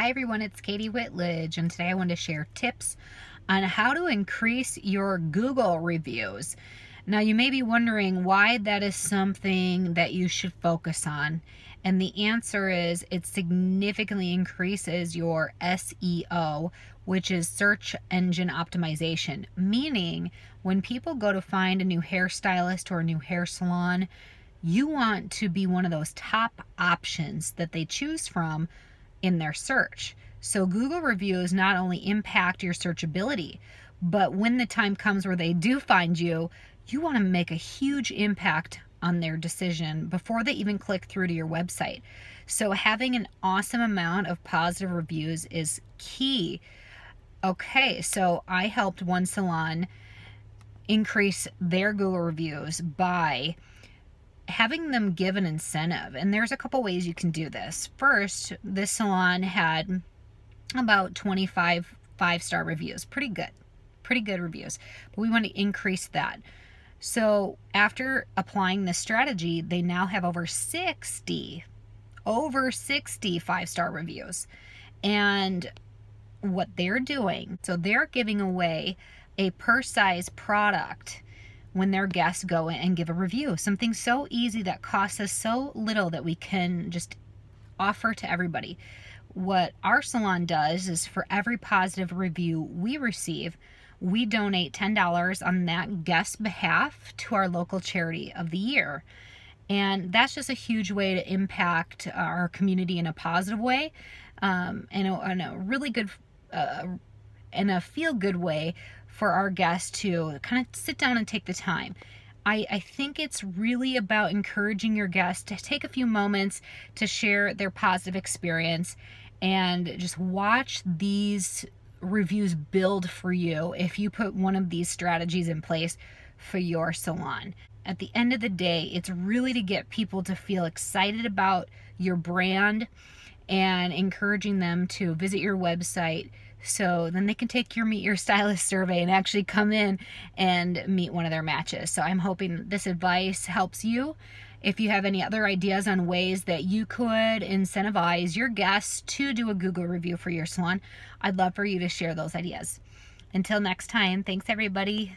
Hi everyone, it's Katie Whitledge, and today I want to share tips on how to increase your Google reviews. Now, you may be wondering why that is something that you should focus on. And the answer is it significantly increases your SEO, which is search engine optimization. Meaning, when people go to find a new hairstylist or a new hair salon, you want to be one of those top options that they choose from in their search. So Google reviews not only impact your searchability, but when the time comes where they do find you, you want to make a huge impact on their decision before they even click through to your website. So having an awesome amount of positive reviews is key. Okay, so I helped one salon increase their Google reviews by having them give an incentive. And there's a couple ways you can do this. First, this salon had about 25 five star reviews. Pretty good. Pretty good reviews. But we want to increase that. So after applying this strategy, they now have over 60, over 60 five star reviews. And what they're doing, so they're giving away a per size product when their guests go and give a review. Something so easy that costs us so little that we can just offer to everybody. What our salon does is for every positive review we receive, we donate $10 on that guest's behalf to our local charity of the year. And that's just a huge way to impact our community in a positive way um, and, a, and a really good uh, in a feel good way for our guests to kind of sit down and take the time. I, I, think it's really about encouraging your guests to take a few moments to share their positive experience and just watch these reviews build for you if you put one of these strategies in place for your salon. At the end of the day, it's really to get people to feel excited about your brand and encouraging them to visit your website so then they can take your Meet Your Stylist survey and actually come in and meet one of their matches. So I'm hoping this advice helps you. If you have any other ideas on ways that you could incentivize your guests to do a Google review for your salon, I'd love for you to share those ideas. Until next time, thanks everybody.